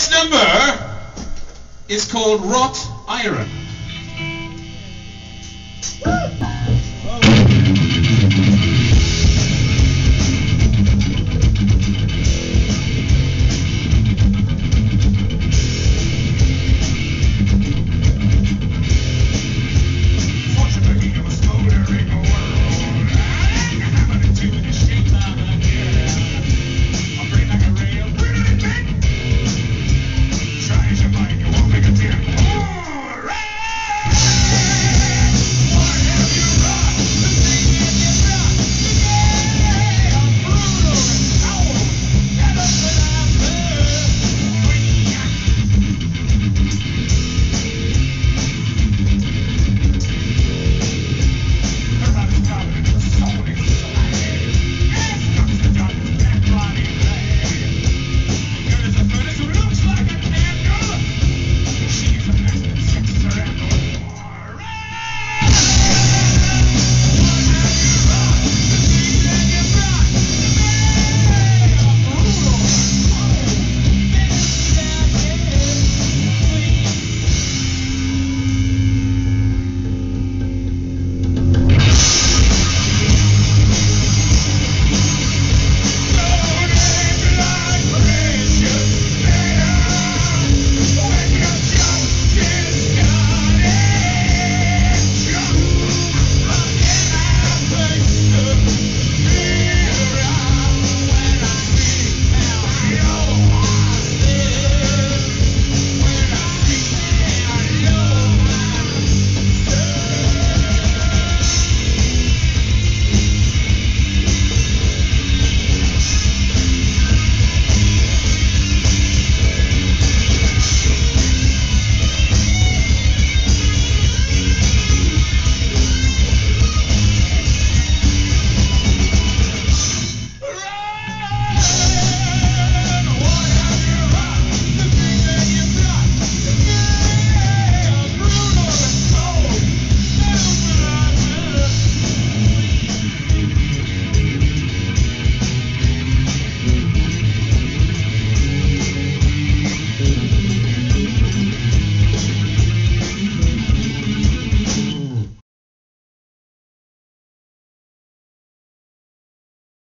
next number is called Wrought Iron.